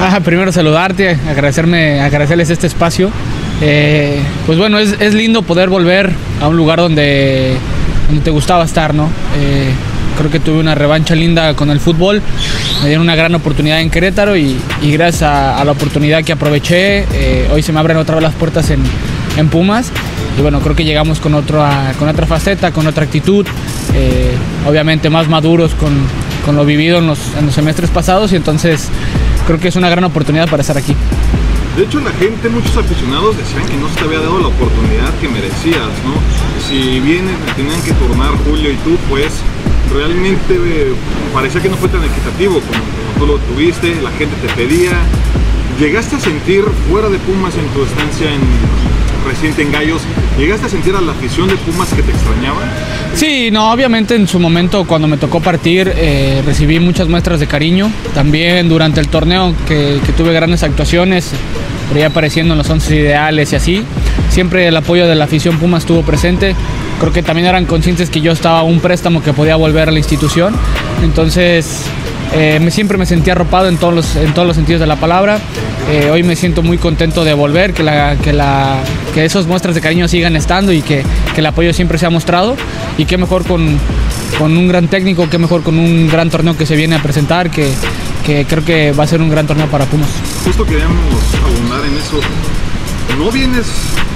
Ah, primero saludarte, agradecerme, agradecerles este espacio. Eh, pues bueno, es, es, lindo poder volver a un lugar donde, donde te gustaba estar, ¿no? Eh, creo que tuve una revancha linda con el fútbol, me dieron una gran oportunidad en Querétaro y, gracias a, la oportunidad que aproveché, eh, hoy se me abren otra vez las puertas en, en Pumas y bueno, creo que llegamos con, otro, con otra faceta, con otra actitud, obviamente más maduros con, con lo vivido en los, en los, semestres pasados y entonces creo que es una gran oportunidad para estar aquí. De hecho, la gente, muchos aficionados decían que no se te había dado la oportunidad que merecías, ¿no? Si bien tenían que turnar Julio y tú, pues realmente eh, parecía que no fue tan equitativo como, como tú lo tuviste, la gente te pedía. ¿Llegaste a sentir fuera de Pumas en tu estancia en, reciente en Gallos, ¿llegaste a sentir a la afición de Pumas que te extrañaba? Sí, no, obviamente en su momento cuando me tocó partir eh, recibí muchas muestras de cariño. También durante el torneo que, que tuve grandes actuaciones, por ahí apareciendo en los 11 ideales y así. Siempre el apoyo de la afición Pumas estuvo presente. Creo que también eran conscientes que yo estaba un préstamo que podía volver a la institución. Entonces eh, me, siempre me sentí arropado en todos los, en todos los sentidos de la palabra. Eh, hoy me siento muy contento de volver, que, la, que, la, que esas muestras de cariño sigan estando y que, que, el apoyo siempre se ha mostrado. Y qué mejor con, con, un gran técnico, qué mejor con un gran torneo que se viene a presentar, que, que creo que va a ser un gran torneo para Pumas. Justo queríamos abundar en eso. No vienes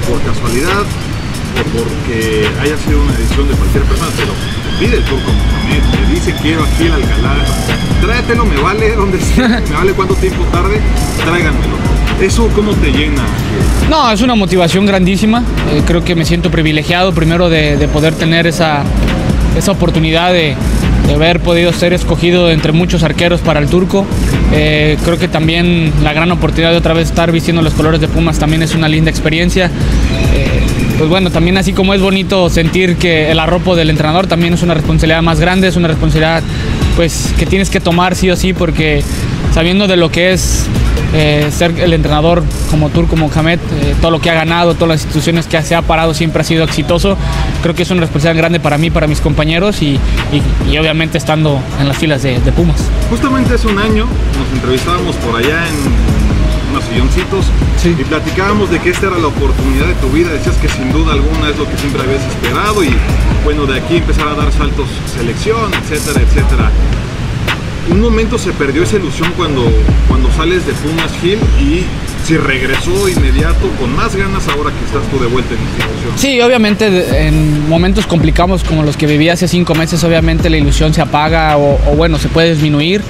por casualidad porque haya sido una edición de cualquier persona, pero pide el turco Mohamed, te dice quiero aquí el Alcalá, tráetelo, me vale donde sea, me vale cuánto tiempo tarde, tráiganmelo. ¿Eso cómo te llena? No, es una motivación grandísima. Eh, creo que me siento privilegiado primero de, de poder tener esa, esa oportunidad de, de, haber podido ser escogido entre muchos arqueros para el turco. Eh, creo que también la gran oportunidad de otra vez estar vistiendo los colores de Pumas también es una linda experiencia. Eh, pues bueno, también así como es bonito sentir que el arropo del entrenador también es una responsabilidad más grande, es una responsabilidad pues que tienes que tomar sí o sí porque sabiendo de lo que es eh, ser el entrenador como Turco Mohamed, eh, todo lo que ha ganado, todas las instituciones que se ha parado siempre ha sido exitoso. Creo que es una responsabilidad grande para mí, para mis compañeros y, obviamente estando en las filas de, de, Pumas. Justamente hace un año nos entrevistábamos por allá en unos silloncitos sí. y platicábamos de que esta era la oportunidad de tu vida. Decías que sin duda alguna es lo que siempre habías esperado y bueno, de aquí empezar a dar saltos selección, etcétera, etcétera un momento se perdió esa ilusión cuando, cuando sales de Pumas Gil y si regresó inmediato con más ganas ahora que estás tú de vuelta en la institución. Sí, obviamente en momentos complicados como los que viví hace cinco meses, obviamente la ilusión se apaga o, bueno, se puede disminuir.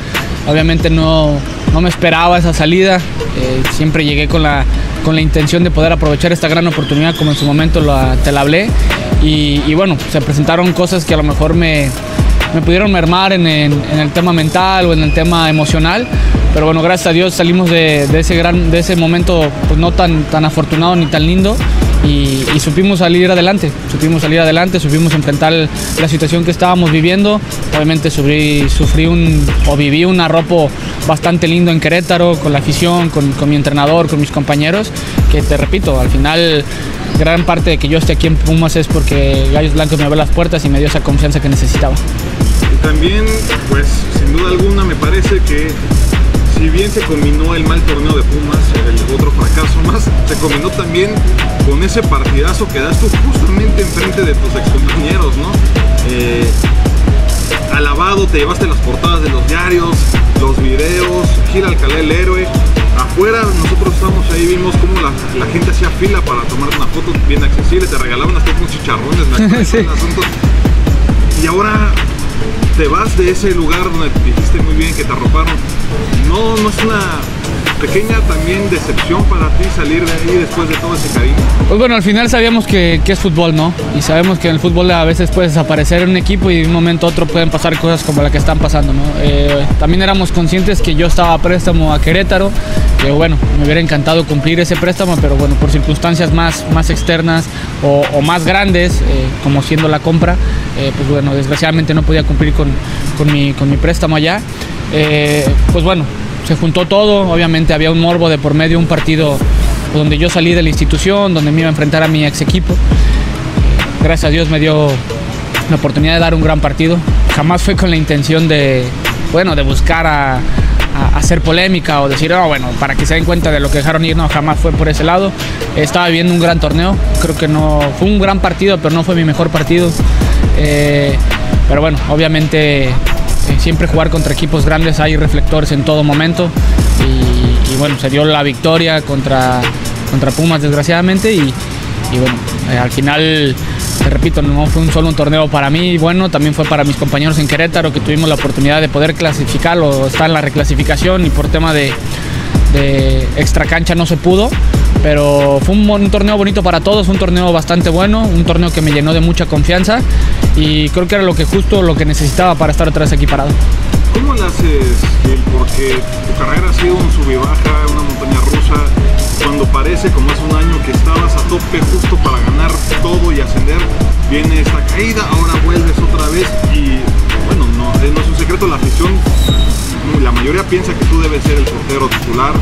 Obviamente no, no me esperaba esa salida, eh, siempre llegué con la, con la intención de poder aprovechar esta gran oportunidad como en su momento te la hablé y, y bueno, se presentaron cosas que a lo mejor me, me pudieron mermar en, en, el tema mental o en el tema emocional. Pero bueno, gracias a Dios salimos de, de ese, gran, de ese momento pues no tan, tan afortunado ni tan lindo y, y, supimos salir adelante, supimos salir adelante, supimos enfrentar la situación que estábamos viviendo. Obviamente sufrí, sufrí un, o viví un arropo bastante lindo en Querétaro, con la afición, con, con mi entrenador, con mis compañeros, que te repito, al final gran parte de que yo esté aquí en Pumas es porque Gallos Blancos me abrió las puertas y me dio esa confianza que necesitaba. Y también, pues, sin duda alguna me parece que si bien se combinó el mal torneo de Pumas, el otro fracaso más, se combinó también con ese partidazo que das tú justamente enfrente de tus excompañeros, ¿no? Eh, alabado, te llevaste las portadas de los diarios, los videos, Gil Alcalá el héroe. Afuera nosotros ahí, vimos cómo la, la, gente hacía fila para tomar una foto bien accesible, te regalaban hasta unos chicharrones, me acuerdo, sí. asunto. Y ahora te vas de ese lugar donde dijiste muy bien que te arroparon. No, no es una pequeña también decepción para ti salir de ahí después de todo ese cariño? Pues bueno, al final sabíamos que, es fútbol, ¿no? Y sabemos que en el fútbol a veces puedes desaparecer un equipo y de un momento a otro pueden pasar cosas como la que están pasando, ¿no? Eh, también éramos conscientes que yo estaba a préstamo a Querétaro, que bueno, me hubiera encantado cumplir ese préstamo, pero bueno, por circunstancias más, más externas o, o más grandes, eh, como siendo la compra, eh, pues bueno, desgraciadamente no podía cumplir con, con, mi, con mi préstamo allá. Eh, pues bueno, se juntó todo, obviamente había un morbo de por medio, un partido donde yo salí de la institución, donde me iba a enfrentar a mi ex equipo. Gracias a Dios me dio la oportunidad de dar un gran partido. Jamás fue con la intención de, bueno, de buscar a, hacer polémica o decir, oh, bueno, para que se den cuenta de lo que dejaron ir, no, jamás fue por ese lado. Estaba viviendo un gran torneo, creo que no, fue un gran partido, pero no fue mi mejor partido. Eh, pero bueno, obviamente siempre jugar contra equipos grandes hay reflectores en todo momento. Y, bueno, se dio la victoria contra, contra Pumas desgraciadamente y, bueno, eh, al final te repito, no fue un solo un torneo para mí, bueno, también fue para mis compañeros en Querétaro que tuvimos la oportunidad de poder clasificarlo, está en la reclasificación y por tema de, extra cancha no se pudo, pero fue un, torneo bonito para todos, un torneo bastante bueno, un torneo que me llenó de mucha confianza y creo que era lo que justo lo que necesitaba para estar atrás aquí parado. ¿Cómo lo haces, Porque tu carrera ha sido un sub y baja, una montaña rusa, cuando parece como hace un año que estabas a tope justo para ganar todo y ascender, viene esta caída, piensa que tú debes ser el portero titular.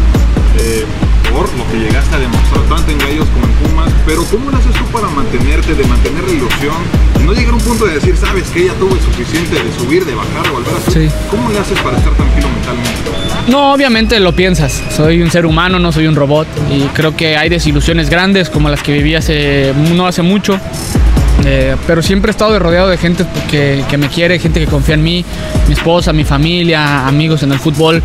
Eh, por lo que llegaste a demostrar tanto en Gallos como en Pumas, pero ¿cómo lo haces tú para mantenerte, de mantener la ilusión? No llegar a un punto de decir, sabes que ya tuve suficiente de subir, de bajar, de volver a subir. ¿Cómo le haces para estar tranquilo mentalmente? No, obviamente lo piensas. Soy un ser humano, no soy un robot. Y creo que hay desilusiones grandes como las que viví hace, no hace mucho. Eh, pero siempre he estado rodeado de gente que, me quiere, gente que confía en mí, mi esposa, mi familia, amigos en el fútbol,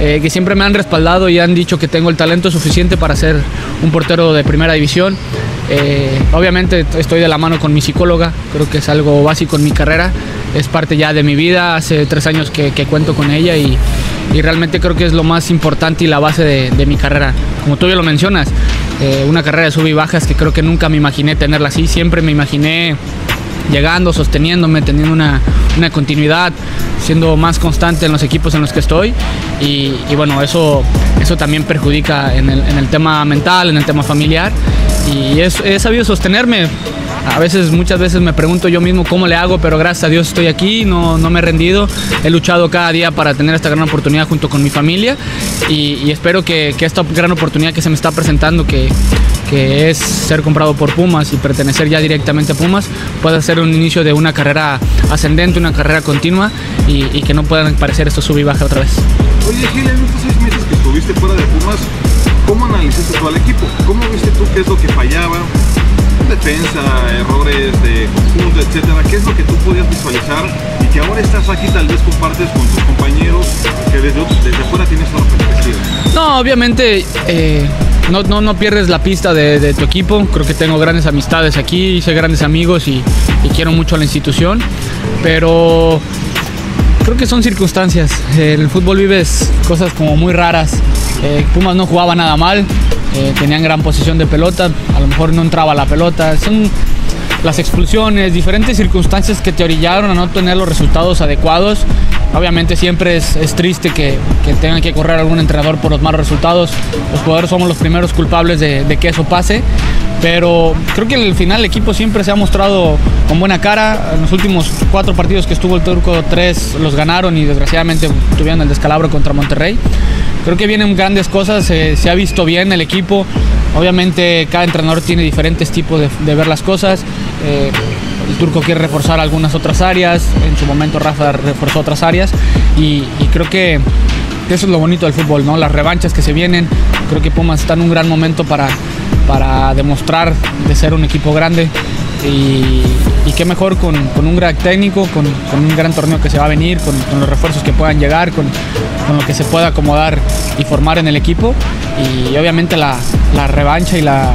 eh, que siempre me han respaldado y han dicho que tengo el talento suficiente para ser un portero de primera división. Eh, obviamente estoy de la mano con mi psicóloga, creo que es algo básico en mi carrera, es parte ya de mi vida, hace tres años que, cuento con ella y, realmente creo que es lo más importante y la base de mi carrera. Como tú ya lo mencionas, eh, una carrera de sub y bajas que creo que nunca me imaginé tenerla así, siempre me imaginé llegando, sosteniéndome, teniendo una, continuidad, siendo más constante en los equipos en los que estoy. Y, bueno, eso, eso también perjudica en el, tema mental, en el tema familiar. Y he sabido sostenerme. A veces, muchas veces me pregunto yo mismo cómo le hago, pero gracias a Dios estoy aquí, no, no me he rendido. He luchado cada día para tener esta gran oportunidad junto con mi familia. Y, espero que, esta gran oportunidad que se me está presentando, que, que es ser comprado por Pumas y pertenecer ya directamente a Pumas, pueda ser un inicio de una carrera ascendente, una carrera continua y, que no puedan parecer esto sub y baja otra vez. Oye Gil, en estos seis meses que estuviste fuera de Pumas, ¿cómo analizaste tú al equipo? ¿Cómo viste tú qué es lo que fallaba? defensa, errores de conjunto, etcétera, ¿qué es lo que tú podías visualizar y que ahora estás aquí tal vez compartes con tus compañeros que desde, desde fuera tienes otra perspectiva? No, obviamente eh, no, no, no, pierdes la pista de, tu equipo, creo que tengo grandes amistades aquí, hice grandes amigos y, quiero mucho a la institución, pero creo que son circunstancias. En el fútbol vives cosas como muy raras. Eh, Pumas no jugaba nada mal, eh, tenían gran posición de pelota, a lo mejor no entraba la pelota. Son las expulsiones, diferentes circunstancias que te orillaron a no tener los resultados adecuados. Obviamente siempre es, triste que, tengan que correr algún entrenador por los malos resultados. Los jugadores somos los primeros culpables de, que eso pase. Pero creo que al final el equipo siempre se ha mostrado con buena cara. En los últimos cuatro partidos que estuvo el Turco, tres los ganaron y desgraciadamente tuvieron el descalabro contra Monterrey. Creo que vienen grandes cosas, se ha visto bien el equipo. Obviamente cada entrenador tiene diferentes tipos de, ver las cosas. Eh, el turco quiere reforzar algunas otras áreas, en su momento Rafa reforzó otras áreas y, creo que eso es lo bonito del fútbol, ¿no? Las revanchas que se vienen, creo que Pumas está en un gran momento para, para demostrar de ser un equipo grande y, qué mejor con, un gran técnico, con, un gran torneo que se va a venir, con, los refuerzos que puedan llegar, con, lo que se pueda acomodar y formar en el equipo. Y obviamente la, revancha y, la,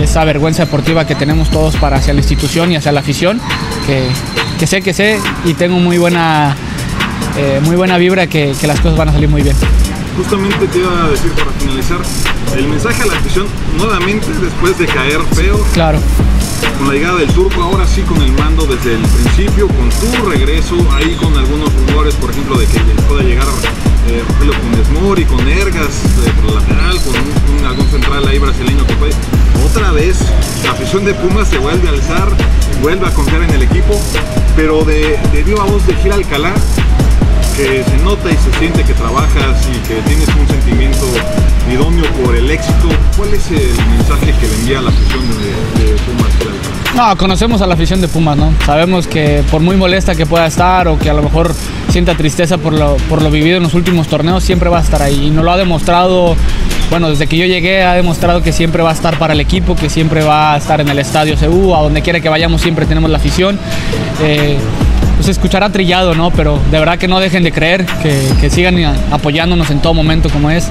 esa vergüenza deportiva que tenemos todos para hacia la institución y hacia la afición, que, sé que sé y tengo muy buena, eh, muy buena vibra que, que las cosas van a salir muy bien justamente te iba a decir para finalizar el mensaje a la afición nuevamente después de caer feo. Claro con la llegada del turco, ahora sí con el mando desde el principio, con tu regreso, ahí con algunos rumores, por ejemplo, de que pueda llegar eh, Rogelio y con Ergas eh, por lateral, con algún central ahí brasileño que puede. Otra vez, la afición de Pumas se vuelve a alzar, vuelve a confiar en el equipo, pero de, de viva voz de Gil Alcalá, que se nota y se siente que trabajas y que tienes un sentimiento idóneo por el éxito, ¿cuál es el mensaje que le envía a la afición de Pumas? No, conocemos a la afición de Pumas, ¿no? Sabemos que por muy molesta que pueda estar o que a lo mejor sienta tristeza por lo, por lo vivido en los últimos torneos, siempre va a estar ahí. Y nos lo ha demostrado, bueno, desde que yo llegué ha demostrado que siempre va a estar para el equipo, que siempre va a estar en el estadio CU, a donde quiera que vayamos siempre tenemos la afición. Eh, pues escuchará trillado, ¿no? Pero de verdad que no dejen de creer, que, sigan apoyándonos en todo momento como es.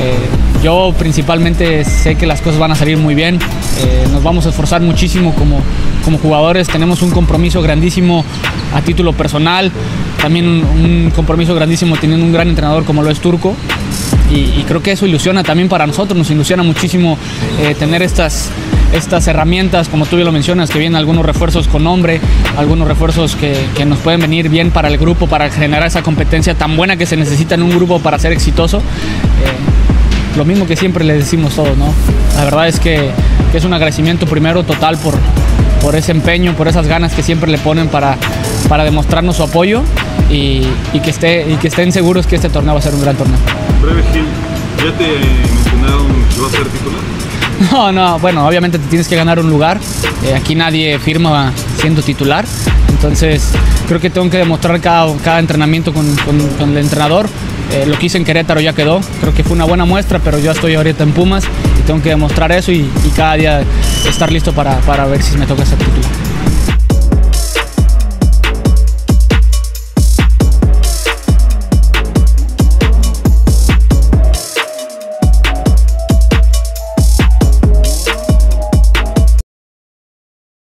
Eh, yo principalmente sé que las cosas van a salir muy bien, eh, nos vamos a esforzar muchísimo como, como jugadores, tenemos un compromiso grandísimo a título personal, también un, compromiso grandísimo teniendo un gran entrenador como lo es Turco. Y, creo que eso ilusiona también para nosotros, nos ilusiona muchísimo eh, tener estas, estas herramientas, como tú bien lo mencionas, que vienen algunos refuerzos con nombre, algunos refuerzos que, nos pueden venir bien para el grupo, para generar esa competencia tan buena que se necesita en un grupo para ser exitoso. Eh, lo mismo que siempre le decimos todos, ¿no? La verdad es que, es un agradecimiento primero total por, por ese empeño, por esas ganas que siempre le ponen para, para demostrarnos su apoyo y, que esté, y que estén seguros que este torneo va a ser un gran torneo. Breve Gil, ¿ya te mencionaron que va a ser titular? No, no, bueno, obviamente te tienes que ganar un lugar. Eh, aquí nadie firma siendo titular. Entonces, creo que tengo que demostrar cada, cada entrenamiento con, el entrenador. Eh, lo que hice en Querétaro ya quedó. Creo que fue una buena muestra, pero yo estoy ahorita en Pumas y tengo que demostrar eso y, cada día estar listo para, para ver si me toca ser titular.